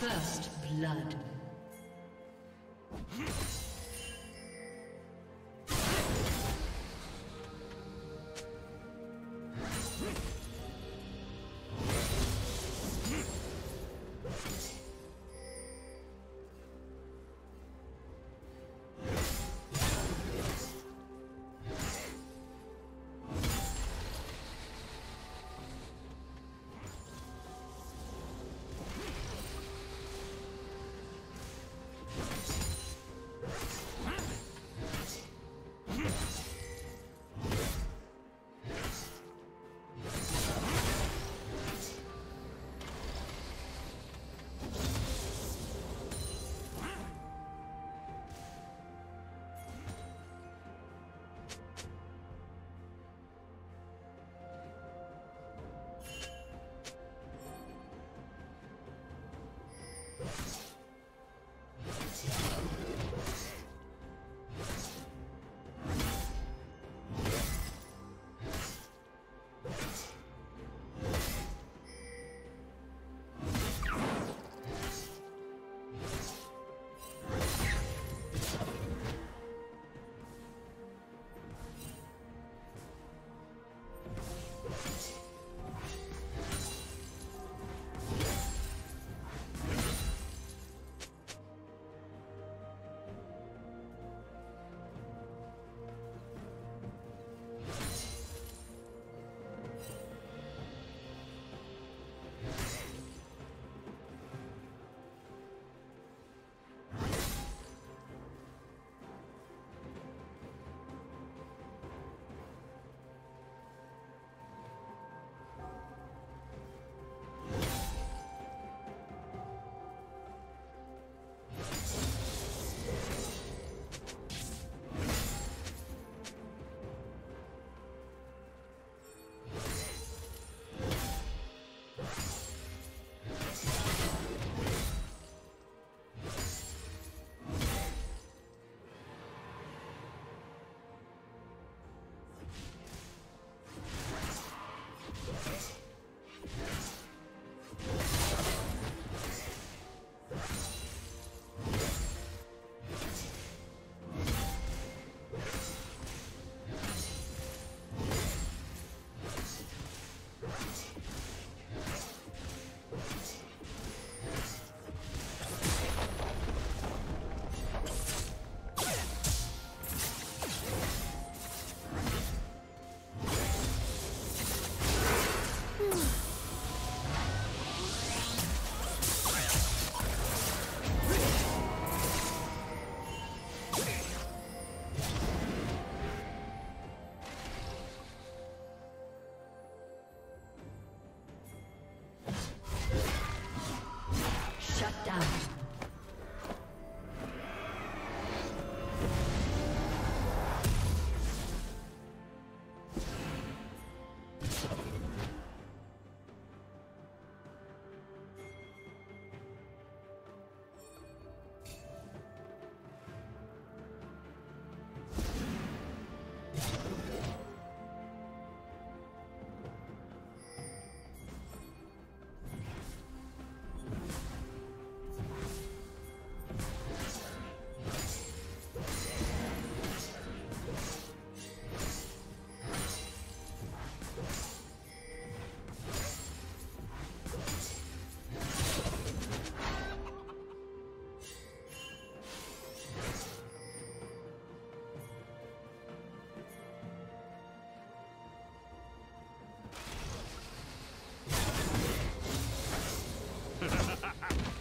First blood. Ha ha ha!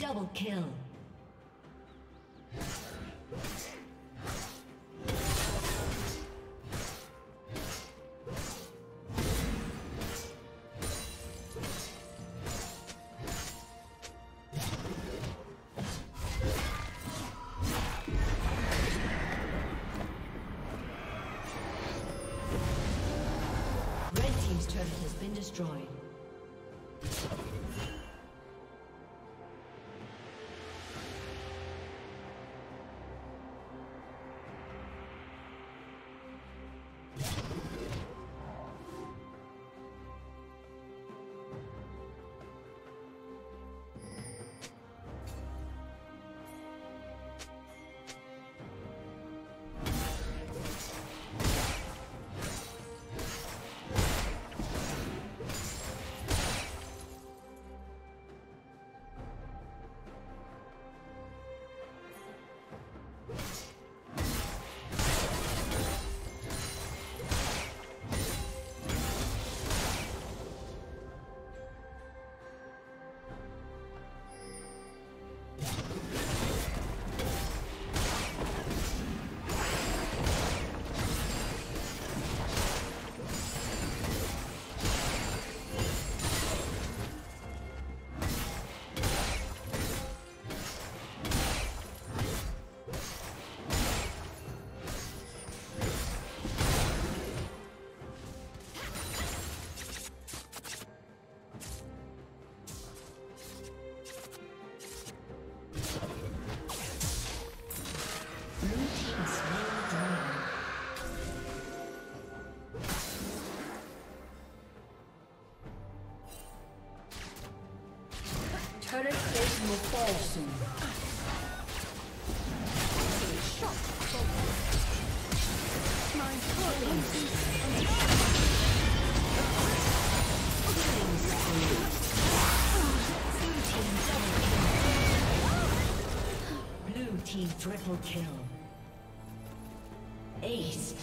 Double kill. Blue team triple kill. Ace.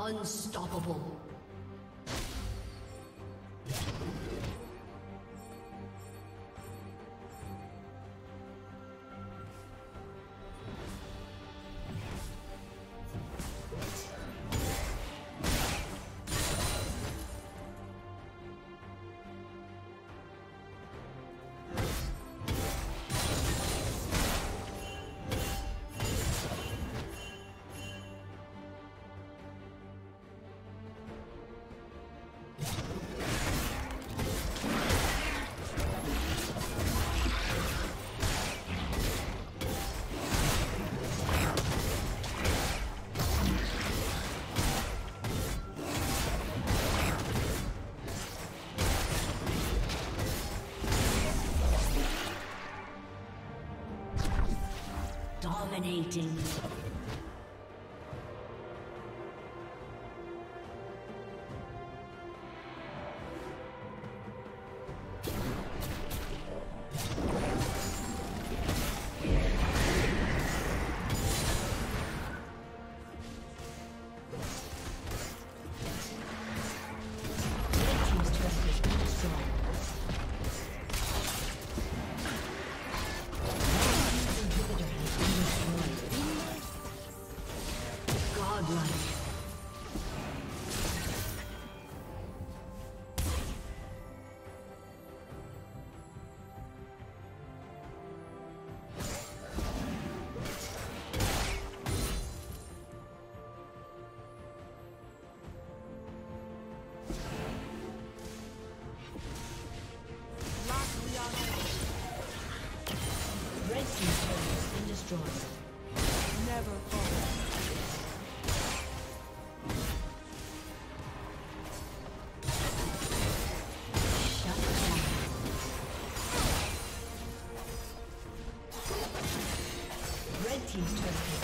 Unstoppable. Dominating. Team's turret.